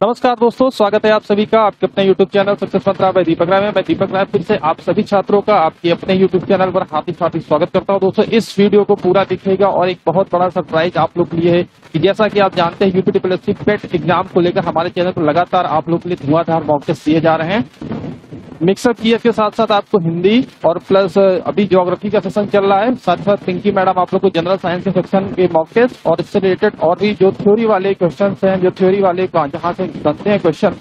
नमस्कार दोस्तों, स्वागत है आप सभी का आपके अपने YouTube चैनल सक्सेस मंत्रा में दीपक राय में। मैं दीपक राय फिर से आप सभी छात्रों का आपके अपने YouTube चैनल पर हार्दिक हार्दिक स्वागत करता हूँ। दोस्तों, इस वीडियो को पूरा दिखेगा और एक बहुत बड़ा सरप्राइज़ आप लोग के लिए है कि जैसा कि आप जानते हैं यूपी सी पेट एग्ज़ाम को लेकर हमारे चैनल पर लगातार आप लोग के लिए धुआंधार मॉक दिए जा रहे हैं। मिक्सअप किए के साथ साथ आपको हिंदी और प्लस अभी ज्योग्राफी का सेशन चल रहा है। साथ साथ पिंकी मैडम आप लोग को जनरल साइंस के सेक्शन के मॉक टेस्ट और इससे रिलेटेड और भी जो थ्योरी वाले क्वेश्चन हैं, जो थ्योरी वाले जहाँ से बनते हैं क्वेश्चन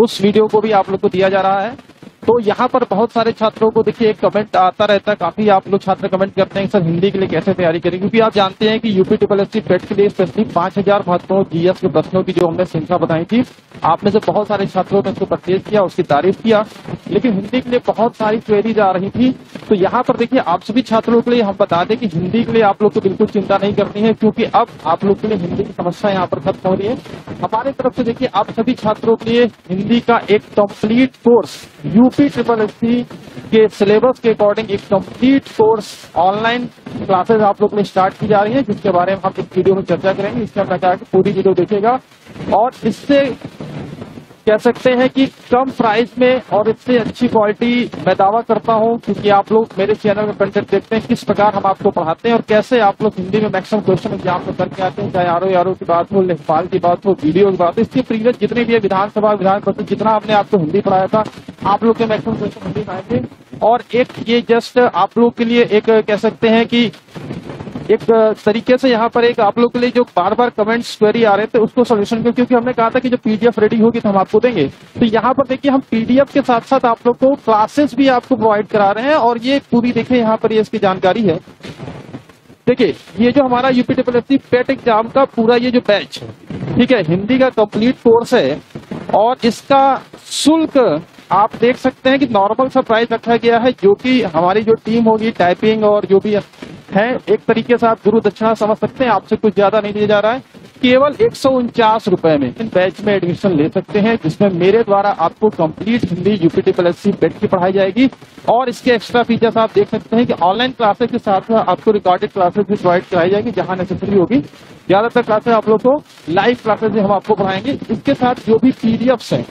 उस वीडियो को भी आप लोग को दिया जा रहा है। तो यहाँ पर बहुत सारे छात्रों को देखिए, एक कमेंट आता रहता है। काफ़ी आप लोग छात्र कमेंट करते हैं, सर, हिंदी के लिए कैसे तैयारी करें? क्योंकि आप जानते हैं कि UP triple S C PET के लिए स्पेशली पाँच हज़ार महत्वपूर्ण जीएस के प्रश्नों की जो हमने संख्या बताई थी, आपने से बहुत सारे छात्रों ने उसको परचेज किया, उसकी तारीफ़ किया। लेकिन हिंदी के लिए बहुत सारी क्वेरीज आ रही थी। तो यहाँ पर देखिए, आप सभी छात्रों के लिए हम बता दें कि हिंदी के लिए आप लोग को बिल्कुल चिंता नहीं करनी है, क्योंकि अब आप लोग के लिए हिंदी की समस्या यहाँ पर खत्म हो रही है। हमारे तरफ़ से देखिए, आप सभी छात्रों के लिए हिंदी का एक complete course UP triple SC के सिलेबस के अकॉर्डिंग एक कंप्लीट कोर्स ऑनलाइन क्लासेस आप लोग स्टार्ट की जा रही है, जिसके बारे में हम इस वीडियो में चर्चा करेंगे। अपना क्या पूरी वीडियो देखेगा और इससे कह सकते हैं कि कम प्राइस में और इससे अच्छी क्वालिटी मैं दावा करता हूँ, क्योंकि आप लोग मेरे चैनल में कंटेंट देखते हैं, किस प्रकार हम आपको पढ़ाते हैं और कैसे आप लोग हिंदी में मैक्सिमम क्वेश्चन एग्ज़ाम में करके आते हैं, चाहे आर आर की बात हो लेखपाल की बात हो वीडियो की बात हो, इसके प्रीवियस जितने भी विधानसभा विधान परिषद जितना आपने आपको हिंदी पढ़ाया था, आप लोग के मैक्सिमम क्वेश्चन हिंदी में आएँगे। और एक, ये जस्ट आप लोग के लिए एक कह सकते हैं कि एक तरीके से यहाँ पर एक आप लोग के लिए जो बार बार कमेंट्स क्वेरी आ रहे थे, उसको सोल्यूशन क्योंकि हमने कहा था कि जो पीडीएफ रेडी होगी तो हम आपको देंगे। तो यहाँ पर देखिए, हम पीडीएफ के साथ साथ आप लोग को क्लासेस भी आपको प्रोवाइड करा रहे हैं, और ये पूरी देखिए, यहाँ पर ये इसकी जानकारी है। देखिए, ये जो हमारा UP triple S PET exam का पूरा ये जो बैच ठीक है, हिंदी का कंप्लीट कोर्स है, और इसका शुल्क आप देख सकते हैं कि नॉर्मल सा प्राइस रखा गया है, जो कि हमारी जो टीम होगी टाइपिंग और जो भी है। एक तरीके से आप गुरु दक्षिणा समझ सकते हैं, आपसे कुछ ज़्यादा नहीं दिया जा रहा है। केवल एक सौ उनचास रुपए में इन बैच में एडमिशन ले सकते हैं, जिसमें मेरे द्वारा आपको complete Hindi UP triple S PET की पढ़ाई जाएगी। और इसके एक्स्ट्रा फीचर्स आप देख सकते हैं कि ऑनलाइन क्लासेस के साथ साथ आपको रिकॉर्डेड क्लासेस भी प्रोवाइड कराई जाएगी, जहाँ नेसेसरी होगी। ज़्यादातर क्लासेस आप लोग को लाइव क्लासेस हम आपको पढ़ाएँगे। इसके साथ जो भी पीडीएफ है,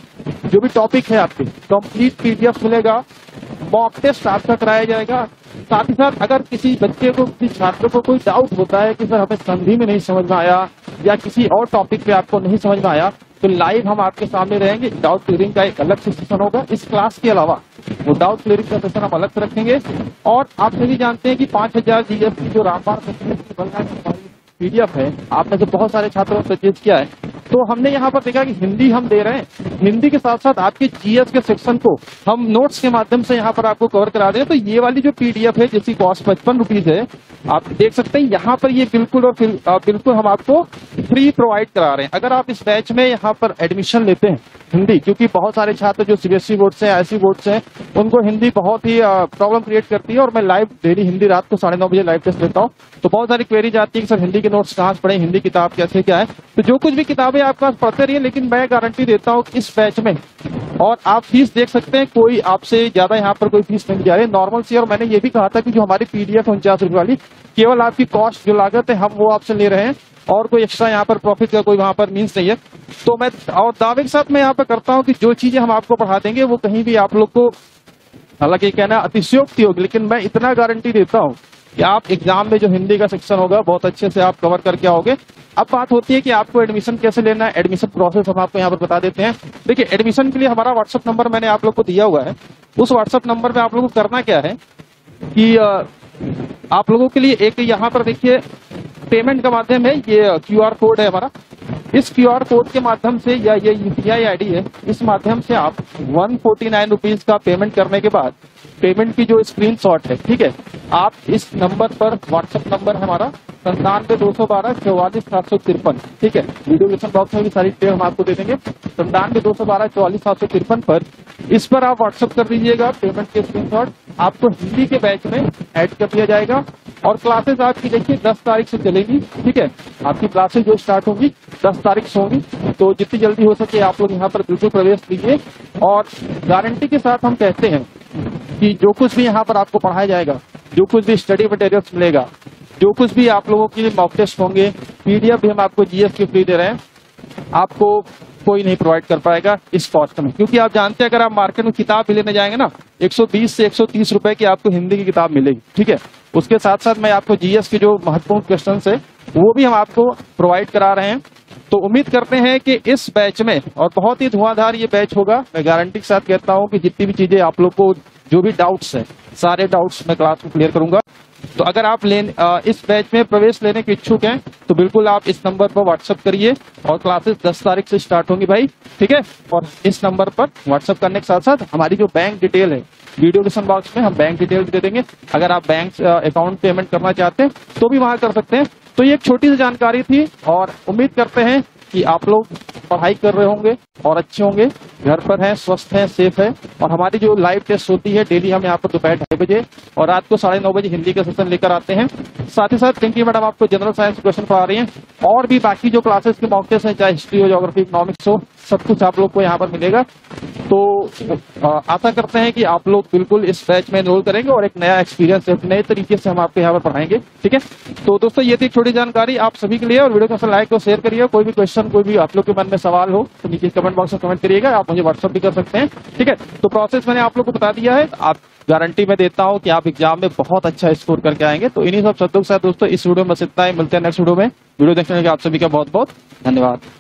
जो भी टॉपिक है आपके कंप्लीट पीडीएफ मिलेगा। मॉक टेस्ट आपका कराया जाएगा। साथ ही साथ अगर किसी बच्चे को, किसी छात्र को कोई डाउट होता है कि सर हमें संधि में नहीं समझ में आया, या किसी और टॉपिक पे आपको नहीं समझ में आया तो लाइव हम आपके सामने रहेंगे। डाउट क्लियरिंग का एक अलग से सेशन होगा। इस क्लास के अलावा वो डाउट क्लियरिंग का सेशन हम अलग से रखेंगे। और आप सभी जानते हैं कि पाँच हज़ार जीएस की जो रामबाण पीडीएफ है, आपने जो बहुत सारे छात्रों ने परचेज किया है। तो हमने यहाँ पर देखा कि हिंदी हम दे रहे हैं। हिंदी के साथ साथ आपके जीएस के सेक्शन को हम नोट्स के माध्यम से यहाँ पर आपको कवर करा हैं। तो ये वाली जो पीडीएफ है, जिसकी कॉस्ट पचपन रुपीज़ है, आप देख सकते हैं, यहाँ पर ये बिल्कुल और बिल्कुल हम आपको फ्री प्रोवाइड करा रहे हैं। अगर आप इस बैच में यहाँ पर एडमिशन लेते हैं हिंदी, क्योंकि बहुत सारे छात्र जो सीबीएसई बोर्ड से आईसी बोर्ड से उनको हिंदी बहुत ही प्रॉब्लम क्रिएट करती है और मैं लाइव डेली हिंदी रात को साढ़े नौ बजे लाइव टेस्ट लेता हूँ। तो बहुत सारी क्वेरी जाती है कि सर हिंदी के नोट्स कहाँ से पढ़े, हिंदी किताब कैसे, क्या है? तो जो कुछ भी किताबें आपके पास पढ़ते रहिए, लेकिन मैं गारंटी देता हूँ इस बैच में, और आप फ़ीस देख सकते हैं, कोई आपसे ज़्यादा यहाँ पर कोई फ़ीस नहीं जा रही। नॉर्मल सी, और मैंने ये भी कहा था कि जो हमारी पीडीएफ उनचास रुपए वाली, केवल आपकी कॉस्ट जो लागत है, हम वो आपसे ले रहे हैं, और कोई एक्स्ट्रा यहाँ पर प्रॉफिट का कोई वहाँ पर मीन्स नहीं है। तो मैं, और दावे के साथ मैं यहाँ पर करता हूँ कि जो चीज़ें हम आपको पढ़ा देंगे, वो कहीं भी आप लोग को, हालाँकि कहना अतिशयोक्ति होगी, लेकिन मैं इतना गारंटी देता हूँ कि आप एग्ज़ाम में जो हिंदी का सेक्शन होगा, बहुत अच्छे से आप कवर करके आओगे। अब बात होती है कि आपको एडमिशन कैसे लेना है एडमिशन प्रोसेस हम आपको यहाँ पर बता देते हैं। देखिए एडमिशन के लिए हमारा व्हाट्सअप नंबर मैंने आप लोग को दिया हुआ है। उस व्हाट्सअप नंबर में आप लोग को करना क्या है कि आप लोगों के लिए एक यहाँ पर देखिए पेमेंट का माध्यम है, ये क्यू आर कोड है हमारा। इस क्यू आर कोड के माध्यम से या ये यूपीआई आईडी है, इस माध्यम से आप वन फोर्टी नाइन रुपीज़ का पेमेंट करने के बाद पेमेंट की जो स्क्रीन शॉट है, ठीक है आप इस नंबर पर व्हाट्सएप नंबर हमारा संतानवे दो सौ बारह, चौवालीस सात सौ तिरपन, ठीक है? वीडियो डिस्क्रिप्शन बॉक्स में भी सारी डिटेल हम आपको दे देंगे। संतानवे दो सौ बारह, चौवालीस सात सौ तिरपन पर, इस पर आप व्हाट्सएप कर दीजिएगा पेमेंट के स्क्रीनशॉट आपको हिंदी के बैच में ऐड कर दिया जाएगा। और क्लासेस आपकी देखिए, दस तारीख से चलेगी, ठीक है? आपकी क्लासेस जो स्टार्ट होंगी, दस तारीख से होंगी तो जितनी जल्दी हो सके आप लोग यहाँ पर बिल्कुल प्रवेश कीजिए। और गारंटी के साथ हम कहते हैं कि जो कुछ भी यहाँ पर आपको पढ़ाया जाएगा जो कुछ भी स्टडी मटेरियल्स मिलेगा, जो कुछ भी आप लोगों के लिए मॉक टेस्ट होंगे पीडीएफ भी हम आपको जीएस की फ्री दे रहे हैं, आपको कोई नहीं प्रोवाइड कर पाएगा इस कॉस्ट में। क्योंकि आप जानते हैं, अगर आप मार्केट में किताब भी लेने जाएँगे ना 120 से 130 रुपए की आपको हिंदी की किताब मिलेगी, ठीक है? उसके साथ साथ मैं आपको जीएस के जो महत्वपूर्ण क्वेश्चन है, वो भी हम आपको प्रोवाइड करा रहे हैं। तो उम्मीद करते हैं कि इस बैच में, और बहुत ही धुआंधार ये बैच होगा, मैं गारंटी के साथ कहता हूँ कि जितनी भी चीज़ें आप लोग को जो भी डाउट्स है, सारे डाउट्स मैं क्लास में क्लियर करूँगा। तो अगर आप ले इस बैच में प्रवेश लेने के इच्छुक हैं तो बिल्कुल आप इस नंबर पर व्हाट्सअप करिए और क्लासेस 10 तारीख से स्टार्ट होंगी भाई, ठीक है? और इस नंबर पर व्हाट्सअप करने के साथ साथ हमारी जो बैंक डिटेल है वीडियो डिस्क्रिप्शन बॉक्स में हम बैंक डिटेल दे देंगे। अगर आप बैंक अकाउंट पेमेंट करना चाहते हैं तो भी वहाँ कर सकते हैं। तो ये एक छोटी सी जानकारी थी और उम्मीद करते हैं कि आप लोग पढ़ाई कर रहे होंगे और अच्छे होंगे, घर पर हैं, स्वस्थ हैं सेफ़ है। और हमारी जो लाइव टेस्ट होती है डेली हम यहाँ पर दोपहर ढाई बजे और रात को साढ़े नौ बजे हिंदी का सेशन लेकर आते हैं। साथ ही साथ पिंकी मैडम आपको जनरल साइंस क्वेश्चन पढ़ा रही है। और भी बाकी जो क्लासेस के मौके से चाहे हिस्ट्री हो जोग्राफी इकोनॉमिक्स हो, सब कुछ आप लोग को यहाँ पर मिलेगा। तो आशा करते हैं कि आप लोग बिल्कुल इस बैच में एनरोल करेंगे और एक नया एक्सपीरियंस एक नए तरीके से हम आपको यहाँ पर पढ़ाएँगे, ठीक है? तो दोस्तों, ये थी छोटी जानकारी आप सभी के लिए और वीडियो को लाइक और शेयर करिए। कोई भी क्वेश्चन कोई भी आप लोग के मन में सवाल हो तो नीचे कमेंट बॉक्स में कमेंट करिएगा। आप मुझे व्हाट्सअप भी कर सकते हैं, ठीक है? तो प्रोसेस मैंने आप लोग को बता दिया है। आप गारंटी में देता हूँ कि आप एग्ज़ाम में बहुत अच्छा स्कोर करके आएँगे। तो इन्हीं सब शब्दों के साथ दोस्तों, इस वीडियो में बस इतना ही। मिलते हैं नेक्स्ट वीडियो में। वीडियो देखने के लिए आप सभी का बहुत बहुत धन्यवाद।